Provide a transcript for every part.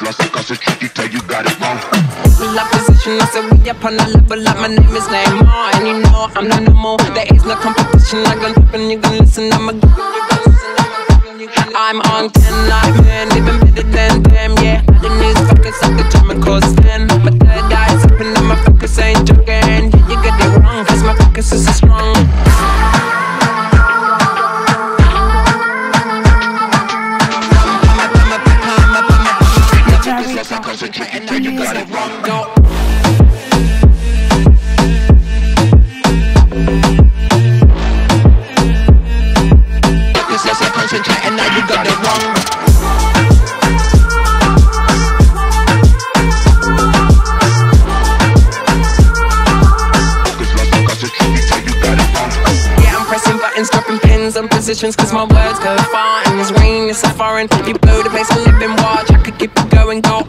Cause lots of cause tricky till you got it wrong. Well, I position, I said we up on a level like my name is Neymar. And you know I'm not no more. There is no competition. I gon' drip and you gon' listen. I'm a I'm on 10 like man, living better than them, yeah. I didn't need fucking suck the time and cause 10. My third eye's open and my focus ain't joking. Yeah, you got it wrong, cause my focus is so strong. Concentrating, now you got it wrong, concentrate, and now you got it wrong. Yeah, I'm pressing buttons, dropping pins on positions Cause my words go far and this rain is so foreign. You blow the bass, I live in watch. I could keep it going, go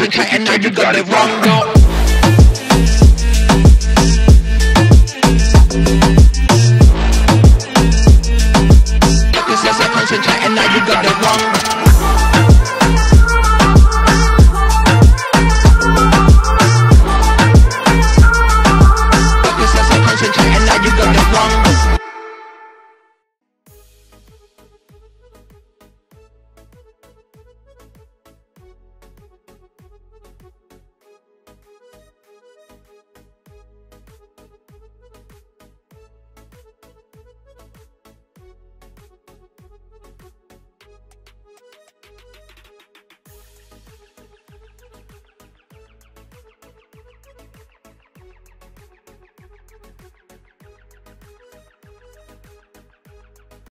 was and now you got it wrong. No. and now you got the wrong